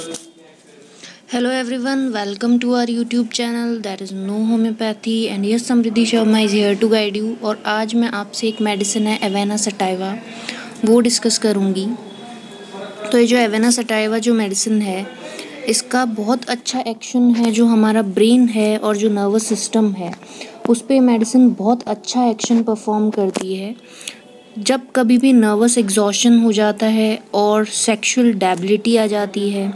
Hello everyone, welcome to our YouTube channel that is No Homeopathy and yes Samriddhi Sharma is here to guide you और आज मैं आपसे एक medicine है Avena sativa वो discuss करूँगी। तो ये जो एवेना सटाइवा जो मेडिसिन है इसका बहुत अच्छा एक्शन है जो हमारा ब्रेन है और जो नर्वस सिस्टम है उस पर मेडिसिन बहुत अच्छा एक्शन परफॉर्म करती है। जब कभी भी नर्वस एग्जॉशन हो जाता है और सेक्सुअल डेबिलिटी आ जाती है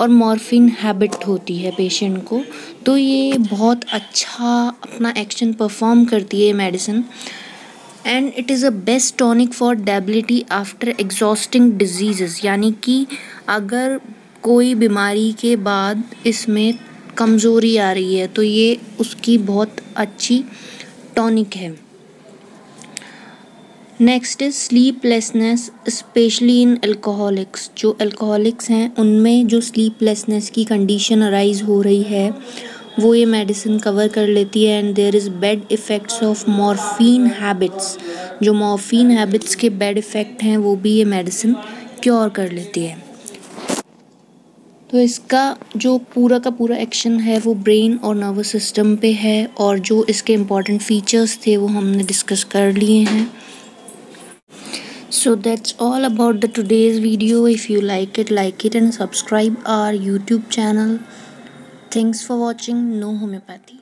और मॉर्फिन हैबिट होती है पेशेंट को तो ये बहुत अच्छा अपना एक्शन परफॉर्म करती है medicine and it is a best tonic for debility after exhausting disease यानी कि अगर कोई बीमारी के बाद इसमें कमज़ोरी आ रही है तो ये उसकी बहुत अच्छी टॉनिक है। Next is sleeplessness specially in alcoholics जो अल्कोहलिक्स हैं, उनमें जो स्लीपलेसनेस की कंडीशन अराइज हो रही है, वो ये मेडिसिन कवर कर लेती है and there is bad effects of morphine habits जो मॉर्फिन हैबिट्स के बैड इफ़ेक्ट हैं, वो भी ये मेडिसिन क्योर कर लेती है। तो इसका जो पूरा का पूरा एक्शन है, वो ब्रेन और नर्वस सिस्टम पे है और जो इसके इंपॉर्टेंट फीचर्स थे, वो हमने डिस्कस कर लिए हैं। So that's all about the today's video. If you like it like it and subscribe our youtube channel. Thanks for watching. No homeopathy